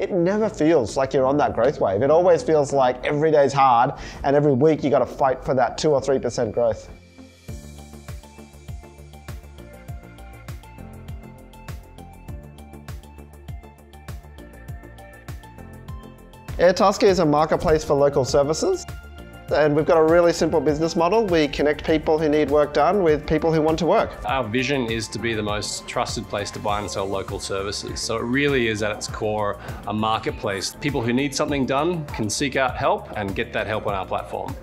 it never feels like you're on that growth wave. It always feels like every day's hard and every week you got to fight for that 2 or 3% growth. Airtasker is a marketplace for local services. And we've got a really simple business model. We connect people who need work done with people who want to work. Our vision is to be the most trusted place to buy and sell local services. So it really is at its core a marketplace. People who need something done can seek out help and get that help on our platform.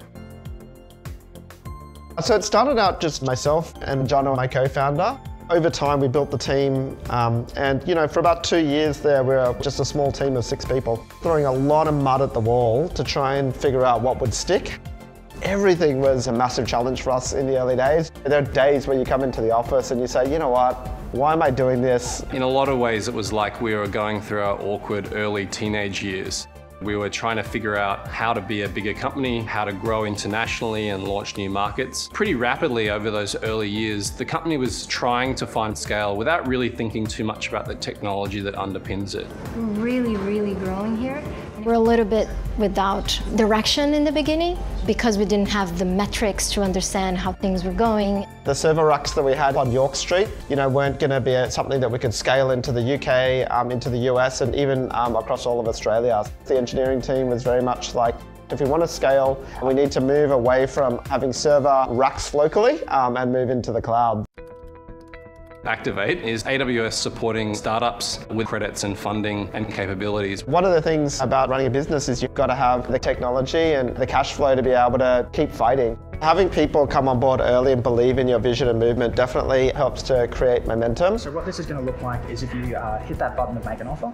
So it started out just myself and John, my co-founder. Over time, we built the team, um, and you know, for about two years there, we were just a small team of six people, throwing a lot of mud at the wall to try and figure out what would stick. Everything was a massive challenge for us in the early days. There are days where you come into the office and you say, you know what, why am I doing this? In a lot of ways, it was like we were going through our awkward early teenage years. We were trying to figure out how to be a bigger company, how to grow internationally and launch new markets. Pretty rapidly over those early years, the company was trying to find scale without really thinking too much about the technology that underpins it. We're really, really growing here. We're a little bit without direction in the beginning because we didn't have the metrics to understand how things were going. The server racks that we had on York Street, you know, weren't going to be something that we could scale into the UK, um, into the US, and even um, across all of Australia. The engineering team was very much like, if we want to scale, we need to move away from having server racks locally um, and move into the cloud. Activate is AWS supporting startups with credits and funding and capabilities. One of the things about running a business is you've got to have the technology and the cash flow to be able to keep fighting. Having people come on board early and believe in your vision and movement definitely helps to create momentum. So what this is going to look like is if you uh, hit that button to make an offer,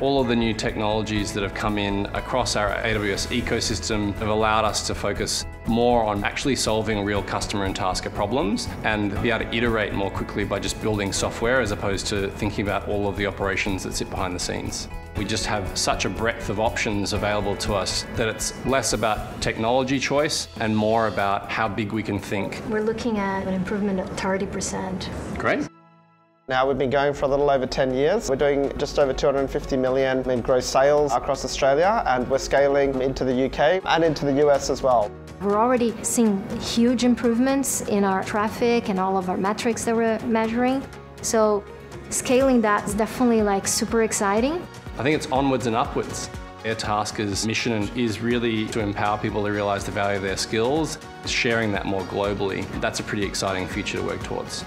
all of the new technologies that have come in across our AWS ecosystem have allowed us to focus more on actually solving real customer and tasker problems and be able to iterate more quickly by just building software as opposed to thinking about all of the operations that sit behind the scenes. We just have such a breadth of options available to us that it's less about technology choice and more about how big we can think. We're looking at an improvement of 30%. Great. Now we've been going for a little over 10 years. We're doing just over 250 million in gross sales across Australia and we're scaling into the UK and into the US as well. We're already seeing huge improvements in our traffic and all of our metrics that we're measuring. So scaling that is definitely like super exciting. I think it's onwards and upwards. Airtasker's mission is really to empower people to realise the value of their skills, sharing that more globally. That's a pretty exciting future to work towards.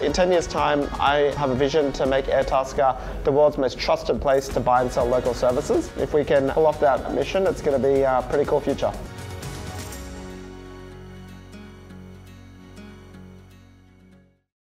In 10 years' time, I have a vision to make Airtasker the world's most trusted place to buy and sell local services. If we can pull off that mission, it's going to be a pretty cool future.